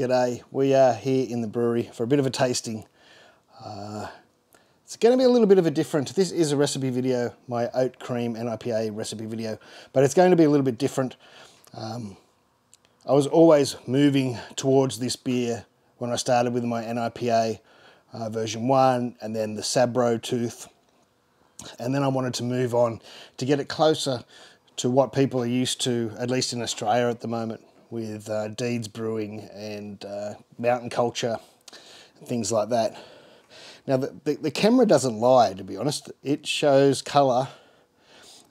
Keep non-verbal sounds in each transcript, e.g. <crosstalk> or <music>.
G'day, we are here in the brewery for a bit of a tasting. Uh, it's going to be a little bit of a different, this is a recipe video, my oat cream NIPA recipe video, but it's going to be a little bit different. Um, I was always moving towards this beer when I started with my NIPA uh, version 1 and then the Sabro tooth and then I wanted to move on to get it closer to what people are used to, at least in Australia at the moment with uh, Deeds Brewing and uh, Mountain Culture, things like that. Now, the, the, the, camera doesn't lie, to be honest. It shows colour,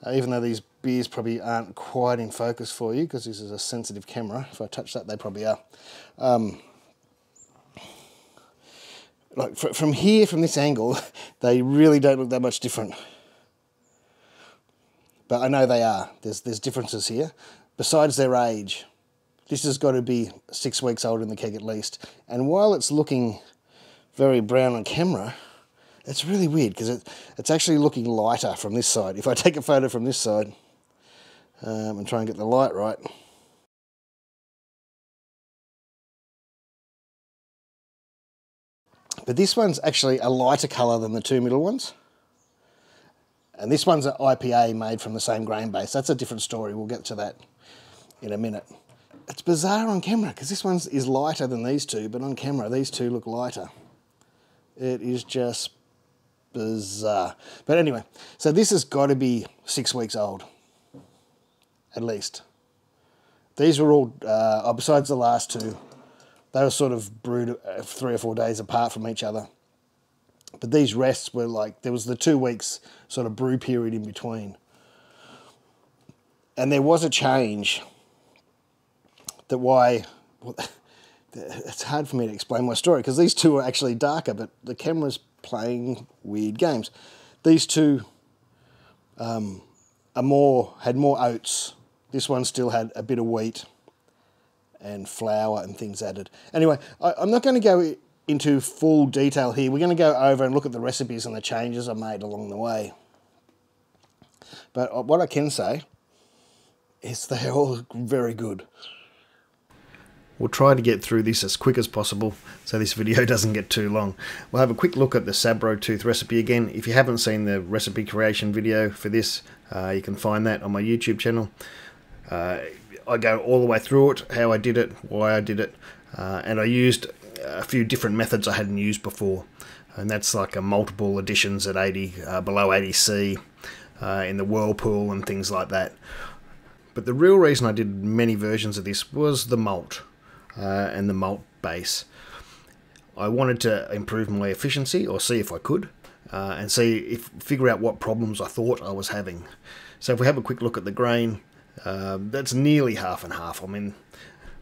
uh, even though these beers probably aren't quite in focus for you because this is a sensitive camera. If I touch that, they probably are. Um, like from here, from this angle, <laughs> they really don't look that much different. But I know they are. There's, there's differences here. Besides their age, this has got to be six weeks old in the keg at least. And while it's looking very brown on camera, it's really weird because it, it's actually looking lighter from this side. If I take a photo from this side um, and try and get the light right, But this one's actually a lighter colour than the two middle ones. And this one's an IPA made from the same grain base. That's a different story. We'll get to that in a minute it's bizarre on camera because this one is lighter than these two, but on camera these two look lighter. It is just bizarre. But anyway, so this has got to be six weeks old, at least. These were all, uh, oh, besides the last two, they were sort of brewed uh, three or four days apart from each other. But these rests were like, there was the two weeks sort of brew period in between. And there was a change that why well, <laughs> it's hard for me to explain my story because these two are actually darker, but the camera's playing weird games. These two um, are more had more oats. This one still had a bit of wheat and flour and things added. Anyway, I, I'm not going to go into full detail here. We're going to go over and look at the recipes and the changes I made along the way. But uh, what I can say is <laughs> they're all very good. We'll try to get through this as quick as possible so this video <laughs> doesn't get too long. We'll have a quick look at the Sabro tooth recipe again. If you haven't seen the recipe creation video for this, uh, you can find that on my YouTube channel. Uh, I go all the way through it, how I did it, why I did it, uh, and I used a few different methods I hadn't used before. And that's like a multiple additions at 80, uh, below 80C, uh, in the whirlpool and things like that. But the real reason I did many versions of this was the malt uh, and the malt base. I wanted to improve my efficiency or see if I could uh, and see if figure out what problems I thought I was having. So if we have a quick look at the grain, uh, that's nearly half and half. I mean,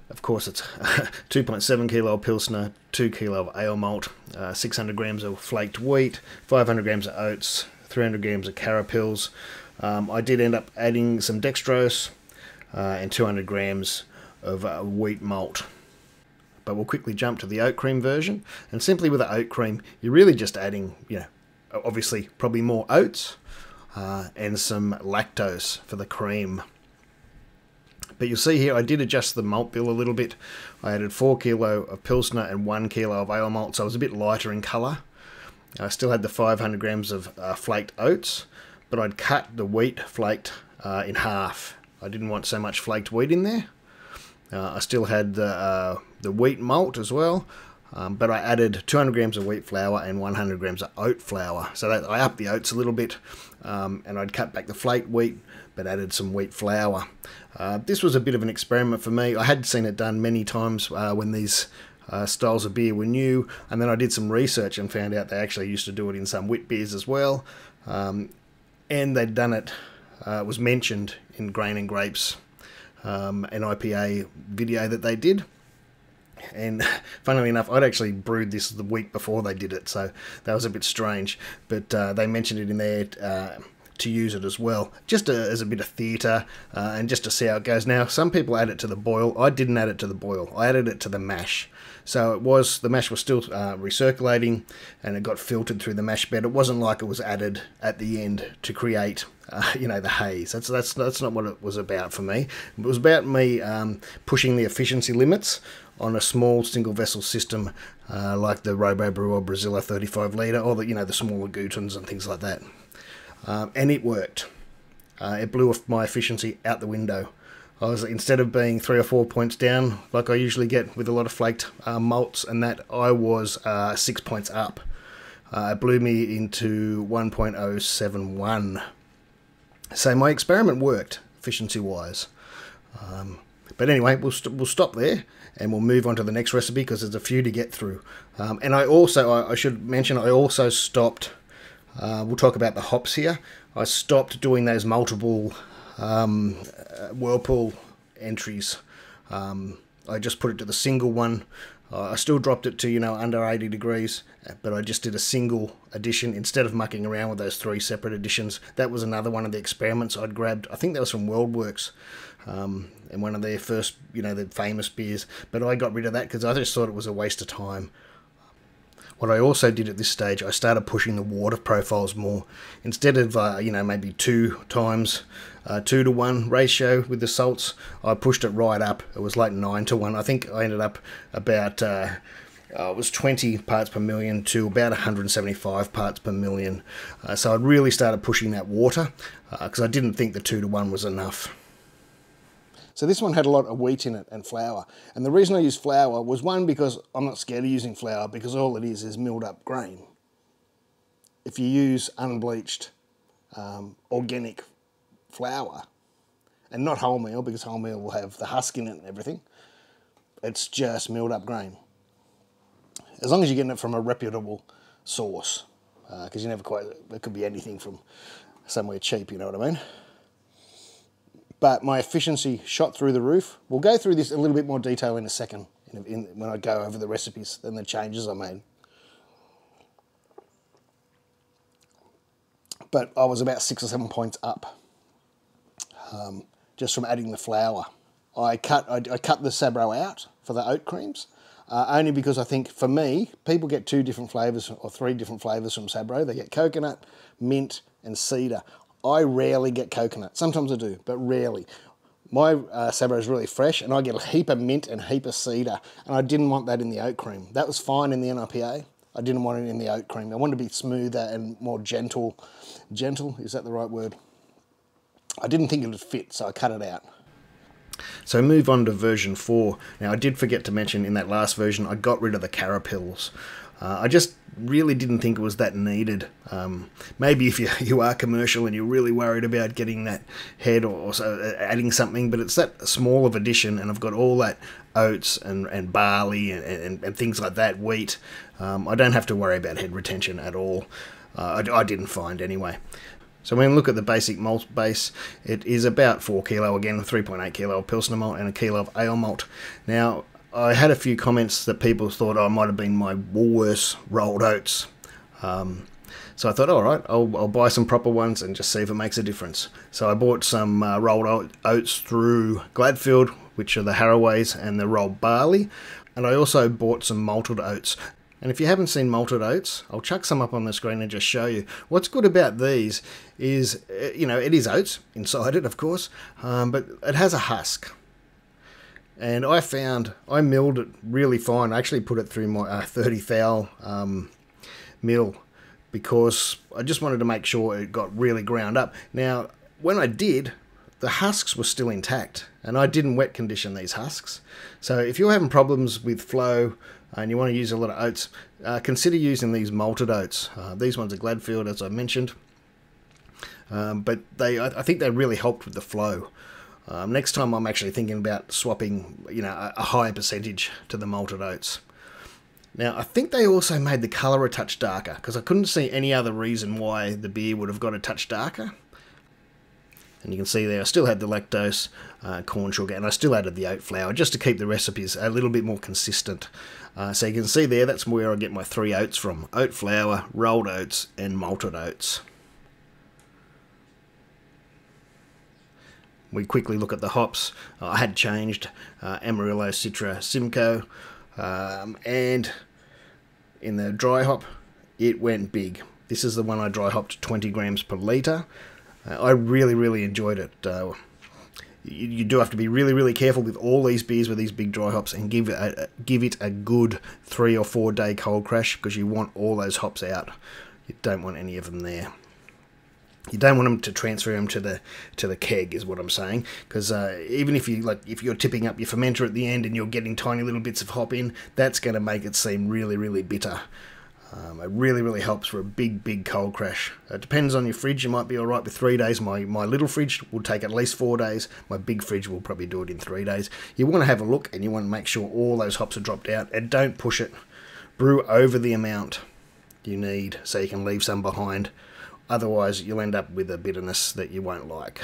of course, it's <laughs> 2.7 kilo of Pilsner, 2 kilo of ale malt, uh, 600 grams of flaked wheat, 500 grams of oats, 300 grams of carapils. Um, I did end up adding some dextrose uh, and 200 grams of uh, wheat malt but we'll quickly jump to the oat cream version. And simply with the oat cream, you're really just adding, you know, obviously probably more oats uh, and some lactose for the cream. But you'll see here I did adjust the malt bill a little bit. I added 4 kilo of Pilsner and 1 kilo of ale malt, so it was a bit lighter in colour. I still had the 500 grams of uh, flaked oats, but I'd cut the wheat flaked uh, in half. I didn't want so much flaked wheat in there. Uh, I still had the, uh, the wheat malt as well, um, but I added 200 grams of wheat flour and 100 grams of oat flour. So that I upped the oats a little bit, um, and I'd cut back the flake wheat, but added some wheat flour. Uh, this was a bit of an experiment for me. I had seen it done many times uh, when these uh, styles of beer were new, and then I did some research and found out they actually used to do it in some wheat beers as well, um, and they'd done it. Uh, was mentioned in Grain and Grapes um, an IPA video that they did. And <laughs> funnily enough, I'd actually brewed this the week before they did it, so that was a bit strange. But uh, they mentioned it in there uh, to use it as well, just a, as a bit of theatre uh, and just to see how it goes. Now, some people add it to the boil. I didn't add it to the boil. I added it to the mash. So it was the mash was still uh, recirculating, and it got filtered through the mash bed. It wasn't like it was added at the end to create, uh, <laughs> you know, the haze. That's that's that's not what it was about for me. It was about me um, pushing the efficiency limits on a small single vessel system uh, like the Robo Brewer Brewzilla 35 litre or the you know the smaller Gutens and things like that. Um, and it worked. Uh, it blew off my efficiency out the window. I was instead of being three or four points down like I usually get with a lot of flaked uh, malts and that I was uh, six points up. Uh, it blew me into 1.071. So my experiment worked efficiency wise. Um, but anyway, we'll, we st we'll stop there and we'll move on to the next recipe because there's a few to get through. Um, and I also, I, I, should mention, I also stopped, uh, we'll talk about the hops here. I stopped doing those multiple um, uh, Whirlpool entries. Um, I just put it to the single one. Uh, I still dropped it to, you know, under 80 degrees, but I just did a single addition instead of mucking around with those three separate additions. That was another one of the experiments I'd grabbed. I think that was from WorldWorks um, and one of their first, you know, the famous beers. But I got rid of that because I just thought it was a waste of time. What I also did at this stage, I started pushing the water profiles more. Instead of, uh, you know, maybe two times, uh, two to one ratio with the salts, I pushed it right up. It was like nine to one. I think I ended up about, uh, uh, it was 20 parts per million to about 175 parts per million. Uh, so I really started pushing that water because uh, I didn't think the two to one was enough. So this one had a lot of wheat in it and flour. And the reason I used flour was one, because I'm not scared of using flour because all it is is milled up grain. If you use unbleached um, organic flour, and not wholemeal because wholemeal will have the husk in it and everything, it's just milled up grain. As long as you're getting it from a reputable source, because uh, you never quite, it could be anything from somewhere cheap, you know what I mean? But my efficiency shot through the roof. We'll go through this in a little bit more detail in a second in, in, when I go over the recipes and the changes I made. But I was about six or seven points up um, just from adding the flour. I cut, I, I cut the Sabro out for the oat creams. Uh, only because I think for me, people get two different flavours or three different flavours from Sabro. They get coconut, mint, and cedar. I rarely get coconut. Sometimes I do, but rarely. My uh, Sabro is really fresh and I get a heap of mint and a heap of cedar and I didn't want that in the oat cream. That was fine in the NIPA. I didn't want it in the oat cream. I wanted to be smoother and more gentle. Gentle, is that the right word? I didn't think it would fit, so I cut it out. So move on to version 4. Now I did forget to mention in that last version I got rid of the carapils. Uh, I just really didn't think it was that needed. Um, maybe if you, <laughs> you are commercial and you're really worried about getting that head or, or so, uh, adding something, but it's that small of addition, and I've got all that oats and, and barley and, and, and things like that, wheat. Um, I don't have to worry about head retention at all. Uh, I, I didn't find anyway. So when we look at the basic malt base, it is about 4 kilo again, 3.8 kilo of Pilsner malt and a kilo of ale malt. Now, I had a few comments that people thought I might have been my Woolworths rolled oats. Um, so I thought, all right, I'll, I'll, buy some proper ones and just see if it makes a difference. So I bought some uh, rolled oats through Gladfield, which are the Harraways and the rolled barley. And I also bought some malted oats. And if you haven't seen malted oats, I'll chuck some up on the screen and just show you. What's good about these is, uh, you know, it is oats inside it, of course, um, but it has a husk and I found I milled it really fine. I actually put it through my uh, 30 thou um, mill because I just wanted to make sure it got really ground up. Now, when I did, the husks were still intact, and I didn't wet condition these husks. So if you're having problems with flow and you want to use a lot of oats, uh, consider using these malted oats. Uh, these ones are Gladfield, as I mentioned, um, but they I, I think they really helped with the flow. Um, next time I'm actually thinking about swapping, you know, a, a higher percentage to the malted oats. Now, I think they also made the colour a touch darker, because I couldn't see any other reason why the beer would have got a touch darker. And you can see there, I still had the lactose, uh, corn sugar, and I still added the oat flour, just to keep the recipes a little bit more consistent. Uh, so you can see there, that's where I get my three oats from. Oat flour, rolled oats, and malted oats. We quickly look at the hops. I had changed uh, Amarillo, Citra, Simcoe, um, and in the dry hop, it went big. This is the one I dry hopped 20 grams per litre. Uh, I really, really enjoyed it. Uh, you, you, do have to be really, really careful with all these beers with these big dry hops and give it a, give it a good three or four day cold crash because you want all those hops out. You don't want any of them there. You don't want them to transfer them to the to the keg, is what I'm saying. Because uh, even if you like, if you're tipping up your fermenter at the end and you're getting tiny little bits of hop in, that's going to make it seem really, really bitter. Um, it really, really helps for a big, big cold crash. It depends on your fridge. You might be all right with three days. My my little fridge will take at least four days. My big fridge will probably do it in three days. You want to have a look and you want to make sure all those hops are dropped out and don't push it. Brew over the amount you need so you can leave some behind. Otherwise, you'll end up with a bitterness that you won't like,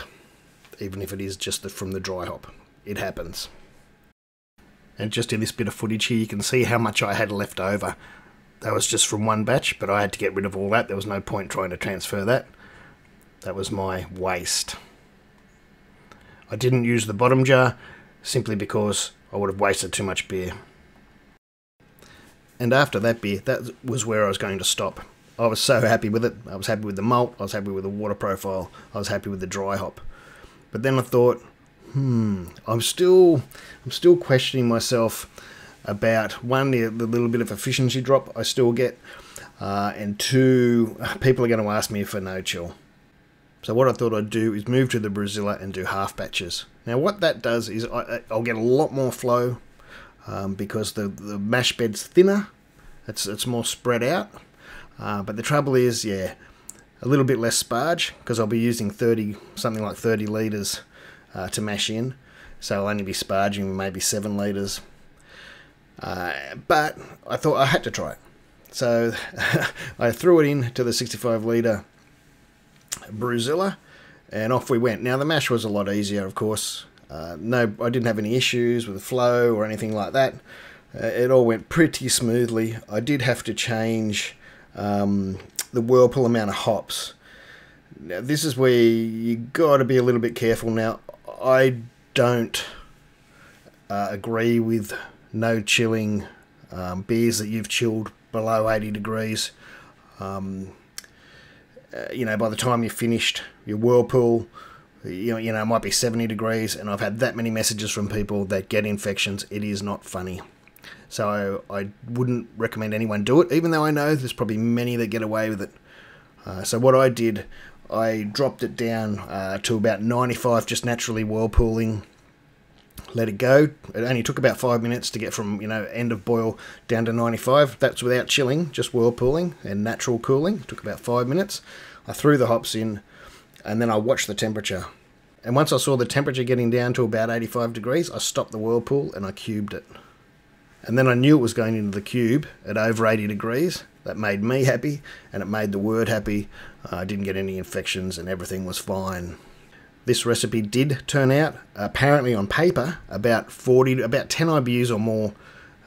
even if it is just from the dry hop. It happens. And just in this bit of footage here, you can see how much I had left over. That was just from one batch, but I had to get rid of all that. There was no point trying to transfer that. That was my waste. I didn't use the bottom jar simply because I would have wasted too much beer. And after that beer, that was where I was going to stop. I was so happy with it. I was happy with the malt. I was happy with the water profile. I was happy with the dry hop. But then I thought, hmm, I'm still, I'm still questioning myself about one, the, the little bit of efficiency drop I still get, uh, and two, people are going to ask me for no chill. So what I thought I'd do is move to the Brewzilla and do half batches. Now what that does is I, will get a lot more flow um, because the, the mash bed's thinner, it's, it's more spread out. Uh, but the trouble is, yeah, a little bit less sparge because I'll be using 30, something like 30 litres uh, to mash in. So I'll only be sparging maybe 7 litres uh, but I thought I had to try it. So <laughs> I threw it in to the 65 litre Brewzilla and off we went. Now the mash was a lot easier, of course. Uh, no, I didn't have any issues with the flow or anything like that. Uh, it all went pretty smoothly. I did have to change um, the whirlpool amount of hops. Now this is where you got to be a little bit careful. Now I don't uh, agree with no chilling um, beers that you've chilled below 80 degrees. Um, uh, you know, by the time you've finished your whirlpool, you know, you know, it might be 70 degrees, and I've had that many messages from people that get infections. It is not funny. So I wouldn't recommend anyone do it, even though I know there's probably many that get away with it. Uh, so what I did, I dropped it down uh, to about 95, just naturally whirlpooling let it go. It only took about five minutes to get from you know end of boil down to 95. That's without chilling, just whirlpooling and natural cooling. It took about five minutes. I threw the hops in, and then I watched the temperature. And once I saw the temperature getting down to about 85 degrees, I stopped the whirlpool and I cubed it. And then I knew it was going into the cube at over 80 degrees. That made me happy, and it made the wort happy. I didn't get any infections, and everything was fine this recipe did turn out, apparently on paper, about 40, about 10 IBUs or more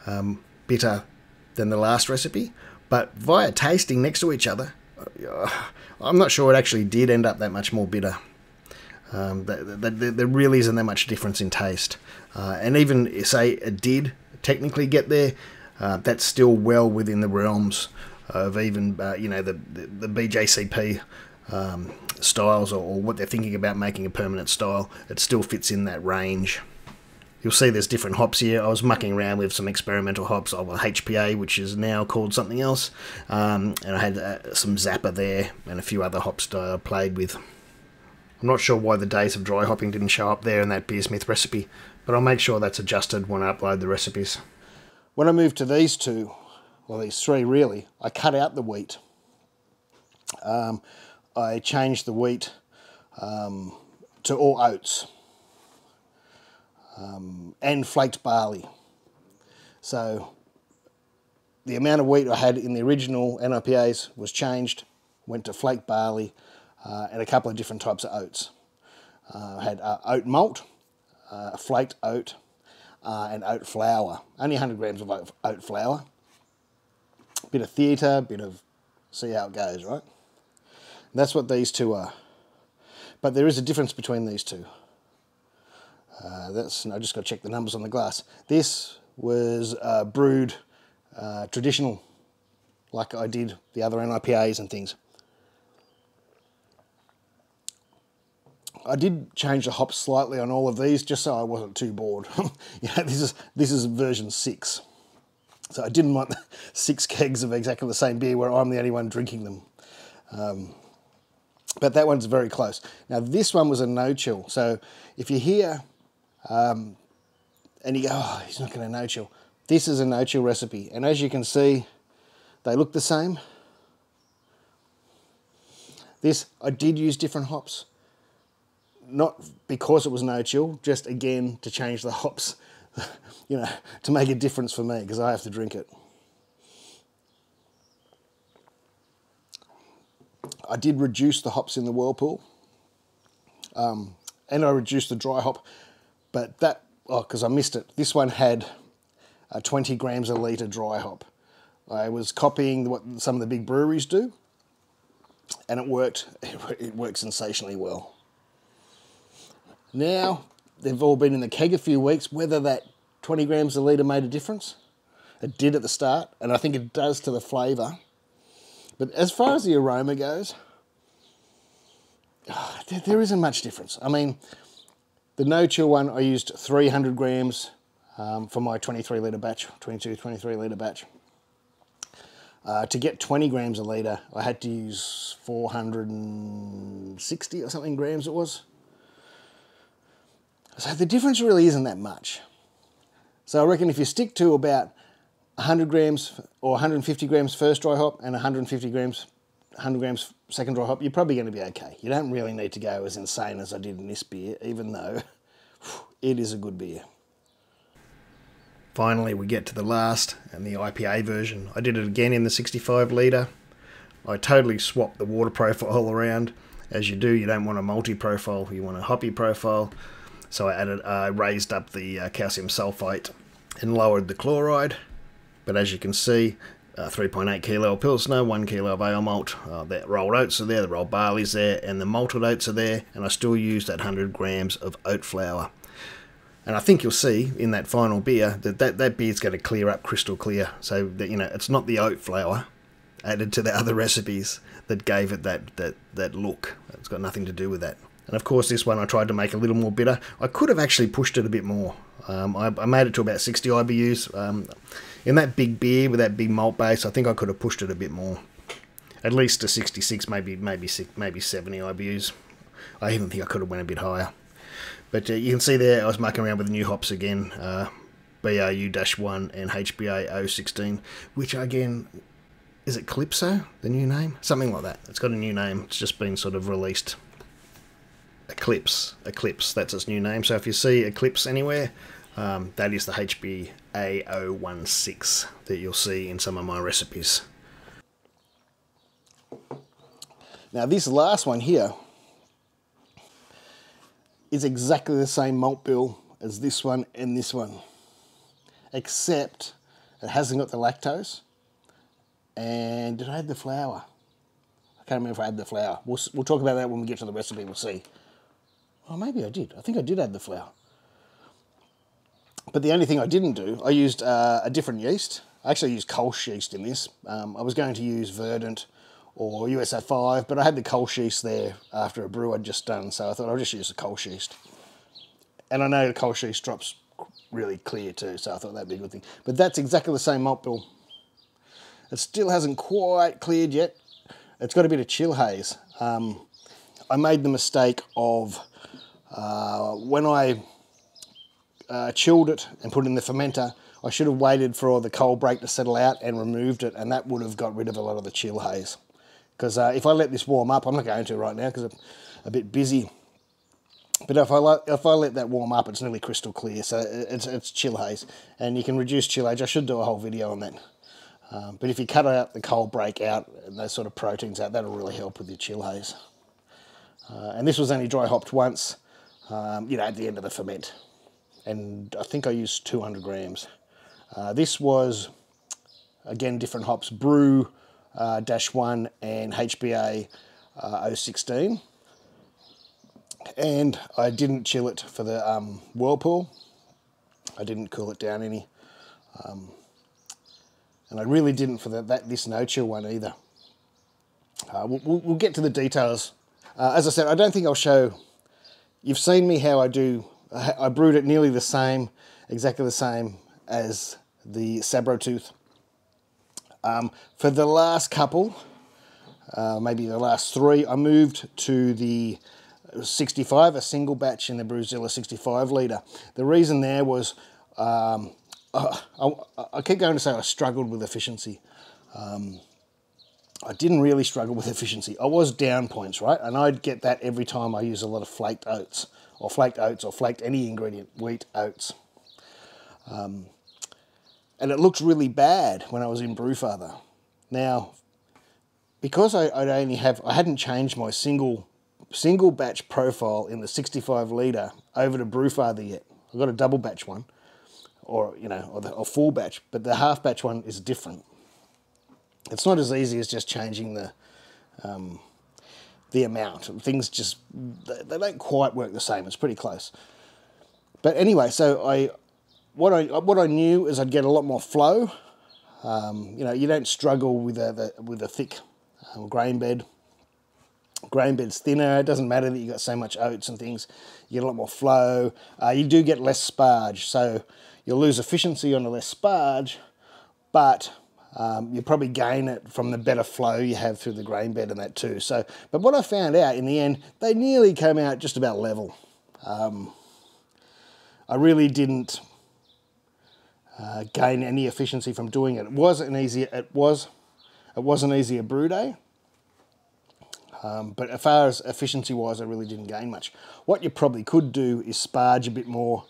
um, bitter than the last recipe. But via tasting next to each other, uh, I'm not sure it actually did end up that much more bitter. Um, there really isn't that much difference in taste. Uh, and even say it did technically get there, uh, that's still well within the realms of even uh, you know the, the, BJCP um, styles or, or, what they're thinking about making a permanent style, it still fits in that range. You'll see there's different hops here. I was mucking around with some experimental hops of HPA, which is now called something else, um, and I had uh, some Zappa there and a few other hops that I played with. I'm not sure why the days of dry hopping didn't show up there in that Beersmith recipe, but I'll make sure that's adjusted when I upload the recipes. When I moved to these two, well, these three really, I cut out the wheat. Um, I changed the wheat um, to all oats um, and flaked barley. So the amount of wheat I had in the original NIPAs was changed, went to flaked barley uh, and a couple of different types of oats. Uh, I had uh, oat malt, uh, flaked oat, uh, and oat flour. Only 100 grams of oat, flour. Bit of theatre, bit of see how it goes, right? That's what these two are. But there is a difference between these two. Uh, that's I just got to check the numbers on the glass. This was uh, brewed uh, traditional, like I did the other NIPAs and things. I did change the hops slightly on all of these just so I wasn't too bored. <laughs> this is this is version six. So I didn't want <laughs> six kegs of exactly the same beer where I'm the only one drinking them. Um, but that one's very close. Now this one was a no chill. So if you hear um, and you go, oh, he's not going to no chill. This is a no chill recipe. And as you can see, they look the same. This, I did use different hops. Not because it was no chill, just again to change the hops, <laughs> you know, to make a difference for me because I have to drink it. I did reduce the hops in the whirlpool, um, and I reduced the dry hop, but that oh, because I missed it. This one had uh, 20 grams a litre dry hop. I was copying what some of the big breweries do, and it worked. <laughs> It worked sensationally well. Now they've all been in the keg a few weeks. Whether that 20 grams a litre made a difference, it did at the start, and I think it does to the flavour. But as far as the aroma goes, there isn't much difference. I mean, the no chill one, I used 300 grams um, for my 23 litre batch, 22, 23 litre batch. Uh, to get 20 grams a litre, I had to use 460 or something grams it was. So the difference really isn't that much. So I reckon if you stick to about 100 grams or 150 grams first dry hop and 150 grams, 100 grams second dry hop, you're probably going to be okay. You don't really need to go as insane as I did in this beer, even though it is a good beer. Finally, we get to the last and the IPA version. I did it again in the 65 litre. I totally swapped the water profile around. As you do, you don't want a multi profile, you want a hoppy profile. So I added, uh, raised up the uh, calcium sulfate and lowered the chloride but as you can see, uh, 3.8 kilo of Pilsner, 1 kilo of ale malt, uh, the rolled oats are there, the rolled barley's there, and the malted oats are there, and I still use that 100 grams of oat flour. And I think you'll see in that final beer that that, that beer's going to clear up crystal clear. So that, you know, it's not the oat flour added to the <laughs> other recipes that gave it that, that, that look. It's got nothing to do with that. And of course, this one I tried to make a little more bitter. I could have actually pushed it a bit more. Um, I, I, made it to about 60 IBUs. Um, in that big beer with that big malt base, I think I could have pushed it a bit more. At least to 66, maybe maybe maybe 70 IBUs. I even think I could have went a bit higher. But uh, you can see there, I was mucking around with the new hops again, uh, BRU-1 and HPA-016, which again, is it Calypso, the new name? Something like that. It's got a new name. It's just been sort of released. Eclipse, Eclipse, that's its new name. So if you see Eclipse anywhere, um, that is the HPA016 that you'll see in some of my recipes. Now this last one here is exactly the same malt bill as this one and this one, except it hasn't got the lactose. And did I add the flour? I can't remember if I had the flour. We'll, we'll talk about that when we get to the recipe, we'll see. Oh, maybe I did. I think I did add the flour. But the only thing I didn't do, I used uh, a different yeast. I actually used Kolsch yeast in this. Um, I was going to use Verdant or USA5, but I had the Kolsch yeast there after a brew I'd just done, so I thought I'll just use the Kolsch yeast. And I know the Kolsch yeast drops really clear too, so I thought that'd be a good thing. But that's exactly the same malt bill. It still hasn't quite cleared yet. It's got a bit of chill haze. Um, I made the mistake of uh, when I uh, chilled it and put it in the fermenter, I should have waited for the cold break to settle out and removed it, and that would have got rid of a lot of the chill haze. Because uh, if I let this warm up, I'm not going to right now because I'm a bit busy. But if I let, if I let that warm up, it's nearly crystal clear. So it's it's chill haze, and you can reduce chill haze. I should do a whole video on that. Um, but if you cut out the cold break out and those sort of proteins out, that'll really help with your chill haze. Uh, and this was only dry hopped once, um, you know, at the end of the ferment and I think I used 200 grams. Uh, this was, again, different hops, Brew uh, Dash 1 and HPA uh, 016. and I didn't chill it for the um, whirlpool. I didn't cool it down any. Um, and I really didn't for the, that this no chill one either. Uh, we'll, we'll, get to the details. Uh, as I said, I don't think I'll show. You've seen me how I do. I, brewed it nearly the same, exactly the same as the Sabro Tooth. Um, for the last couple, uh, maybe the last three, I moved to the 65, a single batch in the Brewzilla 65 litre. The reason there was um, I, I, I, keep going to say I struggled with efficiency. Um, I didn't really struggle with efficiency. I was down points, right? And I'd get that every time I use a lot of flaked oats, or flaked oats, or flaked any ingredient, wheat, oats. Um, and it looked really bad when I was in Brewfather. Now, because I, I'd only have, I hadn't changed my single single batch profile in the 65 litre over to Brewfather yet. I've got a double batch one, or you know, or, the, or full batch, but the half batch one is different. It's not as easy as just changing the um, the amount. Things just they, don't quite work the same. It's pretty close. But anyway, so I what I what I knew is I'd get a lot more flow. Um, you know, you don't struggle with a the, with a thick uh, grain bed. Grain bed's thinner. It doesn't matter that you got so much oats and things. You get a lot more flow. Uh, you do get less sparge, so you'll lose efficiency on the less sparge, but um, you probably gain it from the better flow you have through the grain bed and that too. So, but what I found out in the end, they nearly came out just about level. Um, I really didn't uh, gain any efficiency from doing it. It was an easier. It was. It was an easier brew day. Um, but as far as efficiency wise, I really didn't gain much. What you probably could do is sparge a bit more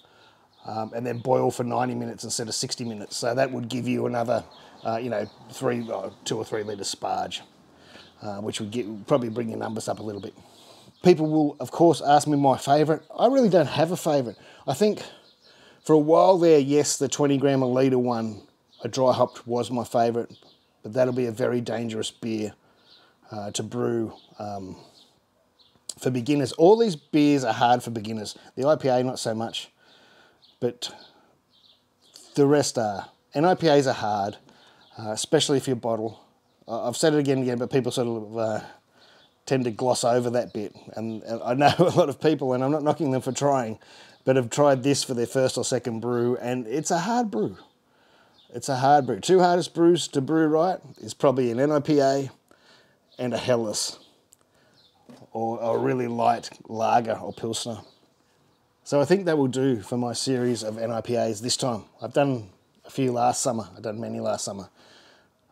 um, and then boil for 90 minutes instead of 60 minutes. So that would give you another, uh, you know, three, uh, two or three litre sparge, uh, which would get, probably bring your numbers up a little bit. People will, of course, ask me my favourite. I really don't have a favourite. I think for a while there, yes, the 20 gram a litre one, a dry hopped, was my favourite, but that'll be a very dangerous beer uh, to brew um, for beginners. All these beers are hard for beginners. The IPA, not so much, but the rest are. And IPAs are hard, uh, especially if you bottle. I've said it again and again, but people sort of uh, tend to gloss over that bit. And, and I know <laughs> a lot of people, and I'm not knocking them for trying, but have tried this for their first or second brew, and it's a hard brew. It's a hard brew. Two hardest brews to brew right is probably an NIPA and a Helles, or a really light lager or Pilsner. So I think that will do for my series of NIPAs this time. I've done a few last summer, I've done many last summer,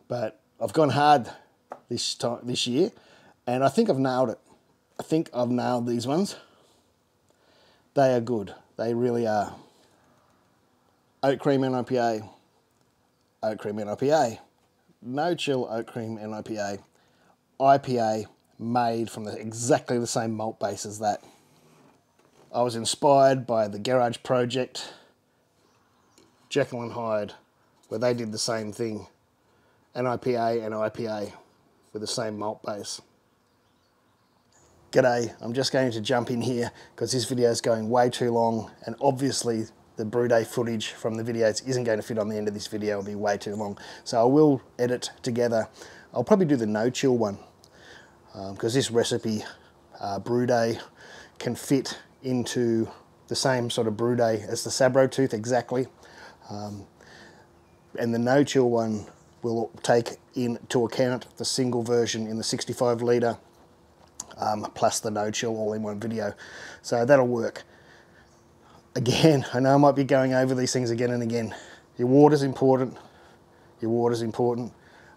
but I've gone hard this time this year, and I think I've nailed it. I think I've nailed these ones. They are good. They really are. Oat cream NIPA, oat cream NIPA, no chill oat cream NIPA, IPA made from the, exactly the same malt base as that. I was inspired by the Garage Project, Jekyll and Hyde, where they did the same thing, NIPA and IPA with the same malt base. G'day, I'm just going to jump in here because this video is going way too long and obviously the brew day footage from the videos isn't going to fit on the end of this video, it'll be way too long. So I will edit together. I'll probably do the no chill one because um, this recipe, uh, brew day, can fit into the same sort of brew day as the Sabro tooth exactly. Um, and the no chill one will take into account the single version in the 65 litre um, plus the no chill all in one video. So that'll work. Again, <laughs> I know I might be going over these things again and again. Your water's important. Your water's important.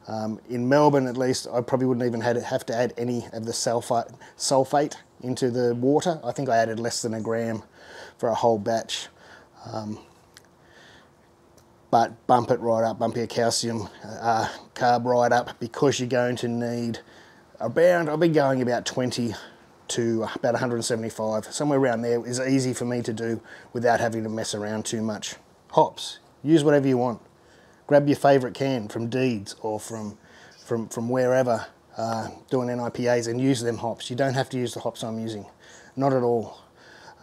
Um, in Melbourne, at least, I probably wouldn't even have to add any of the sulfate, sulfate into the water. I think I added less than a gram for a whole batch. Um, but bump it right up, bump your calcium uh, carb right up because you're going to need around, I've been going about 20 to about 175. Somewhere around there is easy for me to do without having to mess around too much. Hops, use whatever you want. Grab your favourite can from Deeds or from, from, from wherever uh, doing NIPAs and use them hops. You don't have to use the hops I'm using. not at all.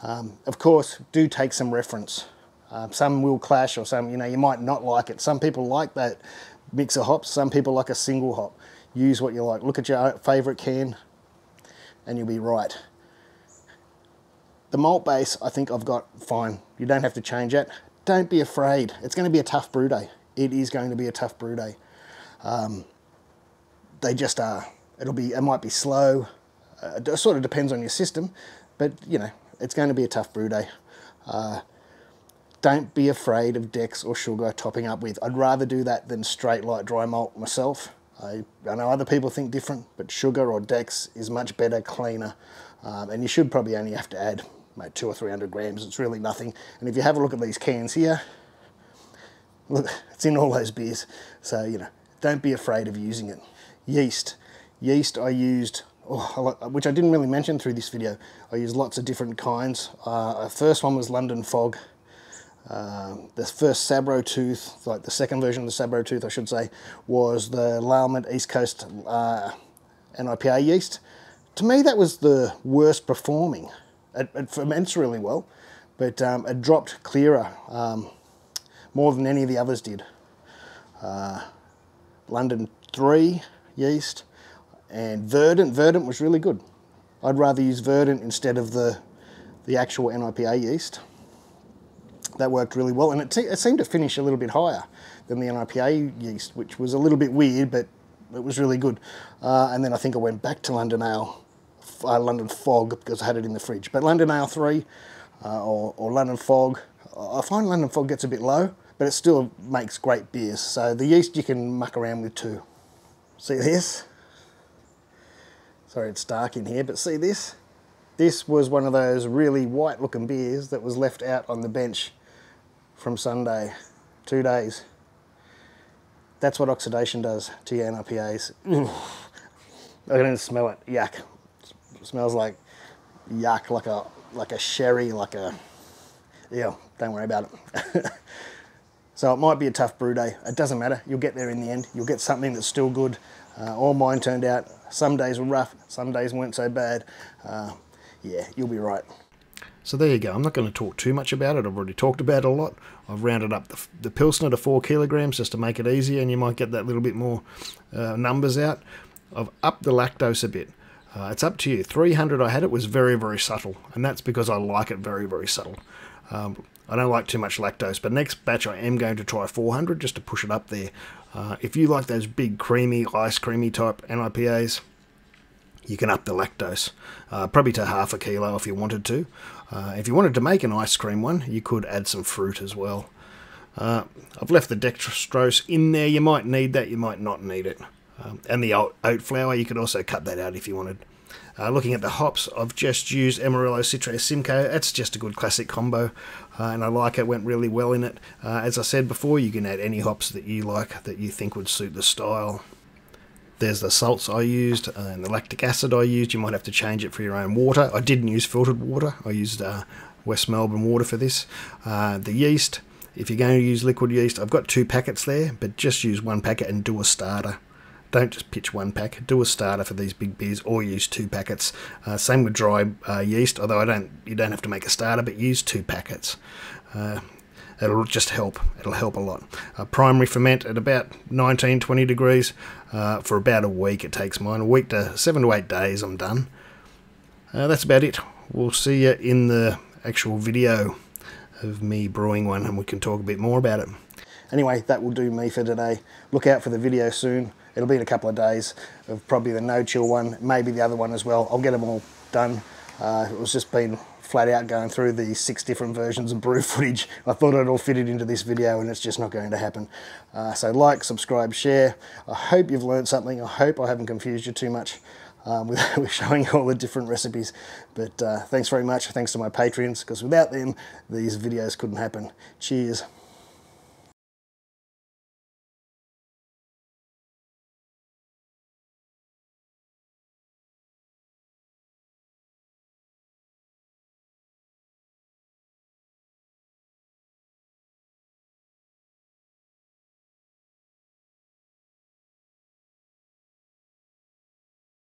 Um, of course, do take some reference. Uh, some will clash or some, you know, you might not like it. Some people like that mix of hops, some people like a single hop. Use what you like. Look at your favourite can and you'll be right. The malt base, I think I've got fine. You don't have to change it. Don't be afraid. It's going to be a tough brew day. It is going to be a tough brew day. Um, they just are. It'll be. It might be slow. Uh, it sort of depends on your system, but you know it's going to be a tough brew day. Uh, don't be afraid of Dex or sugar topping up with. I'd rather do that than straight light dry malt myself. I, I know other people think different, but sugar or Dex is much better, cleaner, um, and you should probably only have to add mate, two or three hundred grams. It's really nothing. And if you have a look at these cans here, look, it's in all those beers. So, you know, don't be afraid of using it. Yeast. Yeast I used, oh, which I didn't really mention through this video. I used lots of different kinds. Uh, first one was London Fog. Uh, the first Sabro Tooth, like the second version of the Sabro Tooth, I should say, was the Lallemand East Coast uh, NIPA yeast. To me, that was the worst performing. It, it ferments really well, but um, it dropped clearer um, more than any of the others did. Uh, London 3 yeast and Verdant. Verdant was really good. I'd rather use Verdant instead of the, the actual NIPA yeast. That worked really well and it, it seemed to finish a little bit higher than the NIPA yeast, which was a little bit weird, but it was really good. Uh, and then I think I went back to London Ale uh, London Fog because I had it in the fridge. But London Ale 3 uh, or, or London Fog, I find London Fog gets a bit low, but it still makes great beers. So the yeast you can muck around with too. See this? Sorry, it's dark in here, but see this? This was one of those really white looking beers that was left out on the bench from Sunday, two days. That's what oxidation does to your NIPAs. <sighs> I can smell it, yuck smells like yuck, like a like a sherry, like a yeah. Don't worry about it. <laughs> so it might be a tough brew day. It doesn't matter. You'll get there in the end. You'll get something that's still good. Uh, all mine turned out. Some days were rough. Some days weren't so bad. Uh, yeah, you'll be right. So there you go. I'm not going to talk too much about it. I've already talked about it a lot. I've rounded up the, the Pilsner to 4 kilograms just to make it easier and you might get that little bit more uh, numbers out. I've upped the lactose a bit. Uh, it's up to you. 300 I had it was very, very subtle, and that's because I like it very, very subtle. Um, I don't like too much lactose, but next batch I am going to try 400 just to push it up there. Uh, if you like those big creamy, ice creamy type NIPAs, you can up the lactose, uh, probably to half a kilo if you wanted to. Uh, if you wanted to make an ice cream one, you could add some fruit as well. Uh, I've left the dextrose in there. You might need that, you might not need it. Um, and the oat flour, you could also cut that out if you wanted. Uh, looking at the hops, I've just used Amarillo Citra Simcoe. That's just a good classic combo, uh, and I like it. Went really well in it. Uh, as I said before, you can add any hops that you like that you think would suit the style. There's the salts I used uh, and the lactic acid I used. You might have to change it for your own water. I didn't use filtered water. I used uh, West Melbourne water for this. Uh, the yeast, if you're going to use liquid yeast, I've got two packets there, but just use one packet and do a starter. Don't just pitch one pack. Do a starter for these big beers, or use two packets. Uh, same with dry uh, yeast. Although I don't, you don't have to make a starter, but use two packets. It'll just help. It'll help a lot. Uh, primary ferment at about 19, 20 degrees uh, for about a week. It takes mine a week to seven to eight days. I'm done. Uh, that's about it. We'll see you in the actual video of me brewing one, and we can talk a bit more about it. Anyway, that will do me for today. Look out for the video soon. It'll be in a couple of days of probably the no chill one, maybe the other one as well. I'll get them all done. Uh, it was just been flat out going through the six different versions of brew <laughs> footage. I thought it all fitted into this video and it's just not going to happen. Uh, so like, subscribe, share. I hope you've learned something. I hope I haven't confused you too much um, <laughs> with, with, showing all the different recipes. But uh, thanks very much. Thanks to my Patreons because without them, these videos couldn't happen. Cheers.